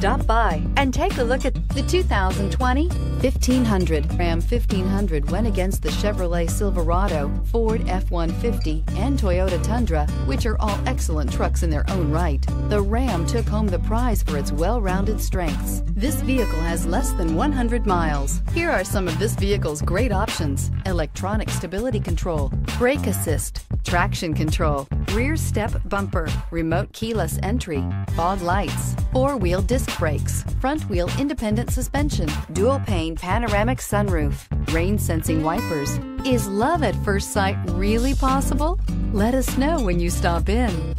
Stop by and take a look at the 2020 1500. Ram 1500 went against the Chevrolet Silverado, Ford F-150, and Toyota Tundra, which are all excellent trucks in their own right. The Ram took home the prize for its well-rounded strengths. This vehicle has less than 100 miles. Here are some of this vehicle's great options. Electronic stability control, brake assist, traction control, rear step bumper, remote keyless entry, fog lights, four-wheel disc brakes, front wheel independent suspension, dual pane panoramic sunroof, rain sensing wipers. Is love at first sight really possible? Let us know when you stop in.